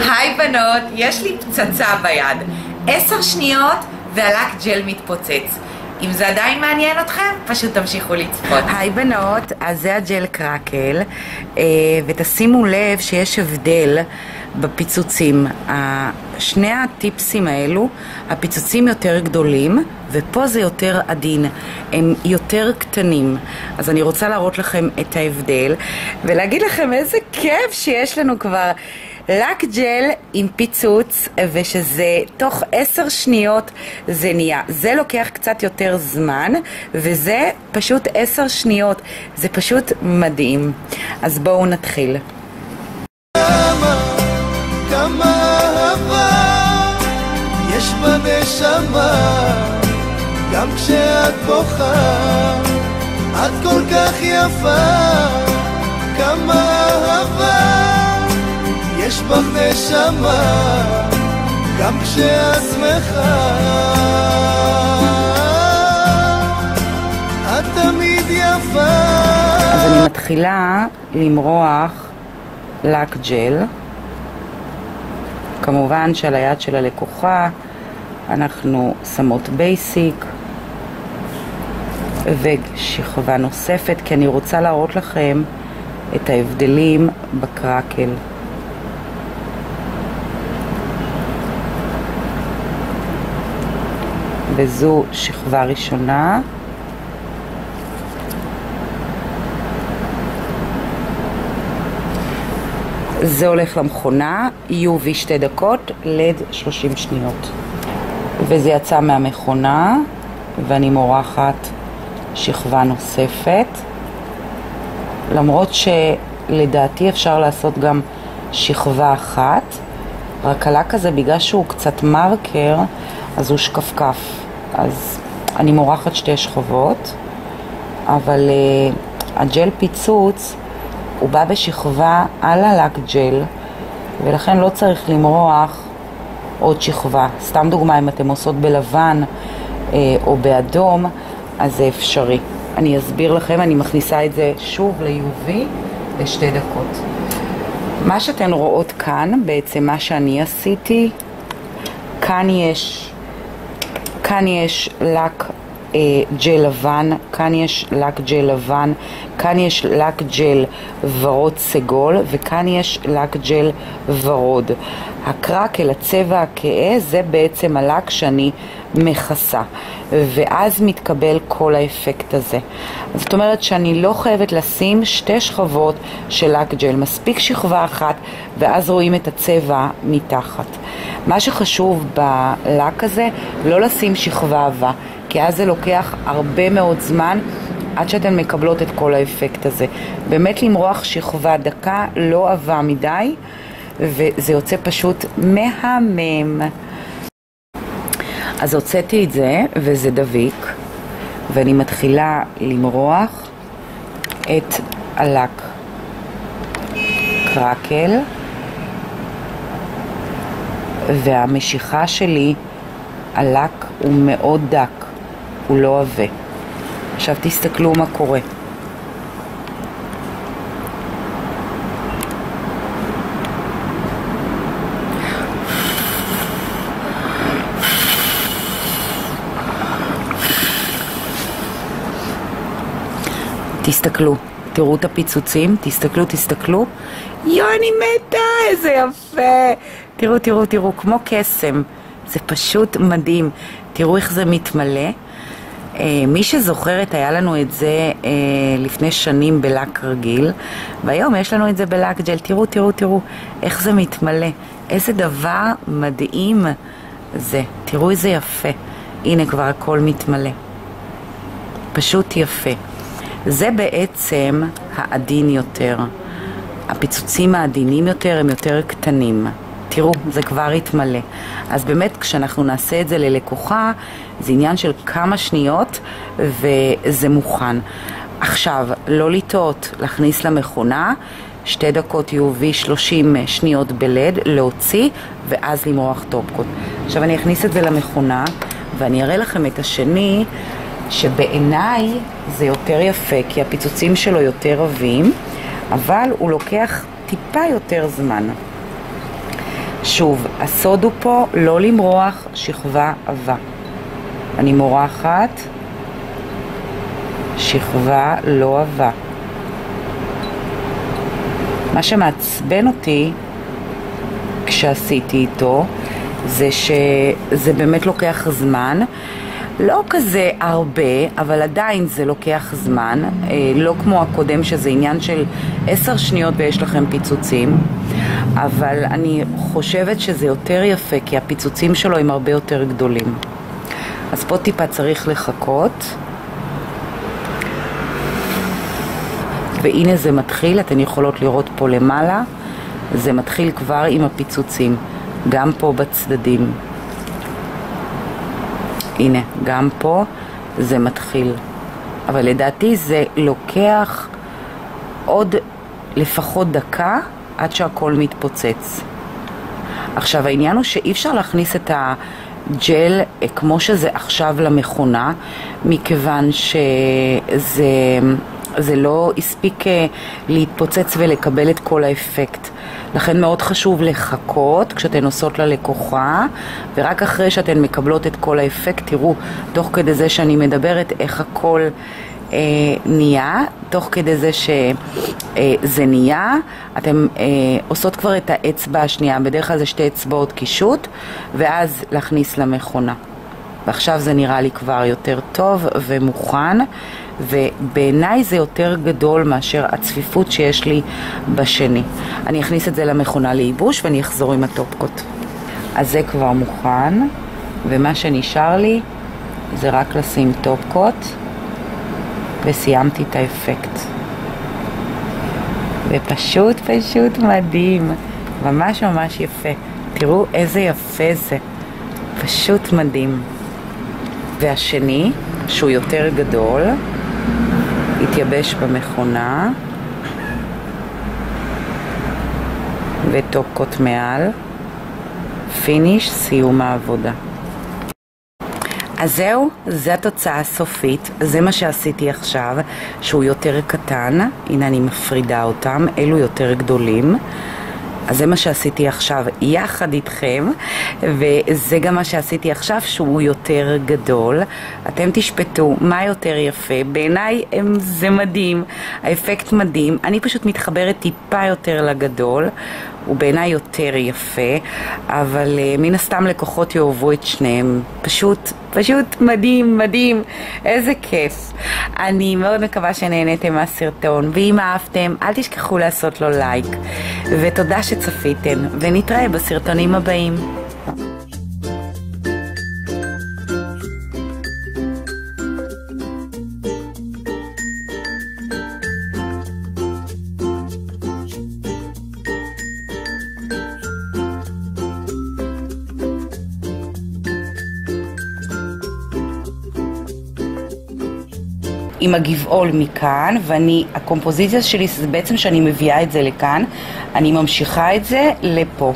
היי בנות, יש לי פצצה ביד. עשר שניות והלק ג'ל מתפוצץ. אם זה עדיין מעניין אתכם, פשוט תמשיכו לצפות. היי בנות, אז זה הג'ל קרקל, אה, ותשימו לב שיש הבדל בפיצוצים. שני הטיפסים האלו, הפיצוצים יותר גדולים, ופה זה יותר עדין, הם יותר קטנים. אז אני רוצה להראות לכם את ההבדל, ולהגיד לכם איזה כיף שיש לנו כבר. לק ג'ל עם פיצוץ, ושזה תוך עשר שניות זה נהיה. זה לוקח קצת יותר זמן, וזה פשוט עשר שניות. זה פשוט מדהים. אז בואו נתחיל. גם כשאת בוכה, את כל כך יפה. כמה אהבה יש בך נשמה, גם כשאת שמחה. את תמיד יפה. אז אני מתחילה למרוח לק ג'ל. כמובן שעל היד של הלקוחה אנחנו שמות בייסיק ושכבה נוספת, כי אני רוצה להראות לכם את ההבדלים בקרקל. וזו שכבה ראשונה. זה הולך למכונה, UV שתי דקות, LED 30 שניות. וזה יצא מהמכונה, ואני מורחת שכבה נוספת. למרות שלדעתי אפשר לעשות גם שכבה אחת, רק עלה כזה בגלל שהוא קצת מרקר, אז הוא שקפקף. אז אני מורחת שתי שכבות, אבל uh, הג'ל פיצוץ הוא בא בשכבה על הלק ג'ל, ולכן לא צריך למרוח עוד שכבה. סתם דוגמה, אם אתם עושות בלבן uh, או באדום, אז זה אפשרי. אני אסביר לכם, אני מכניסה את זה שוב ל-UV לשתי דקות. מה שאתן רואות כאן, בעצם מה שאני עשיתי, כאן יש כאן יש לק ג'ל לבן, כאן יש לק ג'ל לבן, כאן יש לק ג'ל ורוד סגול וכאן יש לק ג'ל ורוד. הקרקל, הצבע הכהה, זה בעצם הלק שאני מכסה, ואז מתקבל כל האפקט הזה. זאת אומרת שאני לא חייבת לשים שתי שכבות של לק ג'ל, מספיק שכבה אחת ואז רואים את הצבע מתחת. מה שחשוב בלק הזה, לא לשים שכבה עבה, כי אז זה לוקח הרבה מאוד זמן עד שאתן מקבלות את כל האפקט הזה. באמת למרוח שכבה דקה, לא עבה מדי, וזה יוצא פשוט מהמם. אז הוצאתי את זה, וזה דביק, ואני מתחילה למרוח את הלק קרקל, והמשיכה שלי, הלק הוא מאוד דק, הוא לא עבה. עכשיו תסתכלו מה קורה. תסתכלו, תראו את הפיצוצים, תסתכלו, תסתכלו. יואו, אני מתה, איזה יפה. תראו, תראו, תראו, כמו קסם. זה פשוט מדהים. תראו איך זה מתמלא. אה, מי שזוכרת, היה לנו את זה אה, לפני שנים בלק רגיל, והיום יש לנו את זה בלק ג'ל. תראו, תראו, תראו איך זה מתמלא. איזה דבר מדהים זה. תראו איזה יפה. הנה כבר הכל מתמלא. פשוט יפה. זה בעצם העדין יותר. הפיצוצים העדינים יותר הם יותר קטנים. תראו, זה כבר התמלא. אז באמת, כשאנחנו נעשה את זה ללקוחה, זה עניין של כמה שניות וזה מוכן. עכשיו, לא לטעות, להכניס למכונה, שתי דקות UV, 30 שניות בלד, להוציא, ואז למרוח טופקוט. עכשיו אני אכניס את זה למכונה, ואני אראה לכם את השני, שבעיניי זה יותר יפה, כי הפיצוצים שלו יותר עבים, אבל הוא לוקח טיפה יותר זמן. שוב, הסוד הוא פה לא למרוח שכבה עבה. אני מורחת שכבה לא עבה. מה שמעצבן אותי כשעשיתי איתו זה שזה באמת לוקח זמן לא כזה הרבה, אבל עדיין זה לוקח זמן, אה, לא כמו הקודם שזה עניין של עשר שניות ויש לכם פיצוצים, אבל אני חושבת שזה יותר יפה כי הפיצוצים שלו הם הרבה יותר גדולים. אז פה טיפה צריך לחכות. והנה זה מתחיל, אתן יכולות לראות פה למעלה, זה מתחיל כבר עם הפיצוצים, גם פה בצדדים. הנה, גם פה זה מתחיל. אבל לדעתי זה לוקח עוד לפחות דקה עד שהכל מתפוצץ. עכשיו העניין הוא שאי אפשר להכניס את הג'ל אה, כמו שזה עכשיו למכונה, מכיוון שזה זה לא הספיק אה, להתפוצץ ולקבל את כל האפקט. לכן מאוד חשוב לחכות כשאתן עושות ללקוחה, ורק אחרי שאתן מקבלות את כל האפקט, תראו, תוך כדי זה שאני מדברת, איך הכל אה, נהיה, תוך כדי זה שזה אה, נהיה, אתן אה, עושות כבר את האצבע השנייה, בדרך כלל זה שתי אצבעות קישוט, ואז להכניס למכונה. ועכשיו זה נראה לי כבר יותר טוב ומוכן. ובעיניי זה יותר גדול מאשר הצפיפות שיש לי בשני. אני אכניס את זה למכונה לייבוש ואני אחזור עם הטופקות. אז זה כבר מוכן, ומה שנשאר לי זה רק לשים טופקות, וסיימתי את האפקט. ופשוט פשוט מדהים, ממש ממש יפה. תראו איזה יפה זה, פשוט מדהים. והשני, שהוא יותר גדול, במכונה וטופקות מעל, פיניש, סיום העבודה. אז זהו, זו התוצאה הסופית, זה מה שעשיתי עכשיו, שהוא יותר קטן, הנה אני מפרידה אותם, אלו יותר גדולים. אז זה מה שעשיתי עכשיו יחד איתכם, וזה גם מה שעשיתי עכשיו שהוא יותר גדול. אתם תשפטו מה יותר יפה. בעיניי זה מדהים, האפקט מדהים. אני פשוט מתחברת טיפה יותר לגדול. הוא בעיניי יותר יפה, אבל uh, מן הסתם לקוחות יאהבו את שניהם. פשוט, פשוט מדהים, מדהים, איזה כיף. אני מאוד מקווה שנהניתם מהסרטון, ואם אהבתם, אל תשכחו לעשות לו לייק. ותודה שצפיתם, ונתראה בסרטונים הבאים. עם הגבעול מכאן, ואני, הקומפוזיציה שלי זה בעצם שאני מביאה את זה לכאן, אני ממשיכה את זה לפה.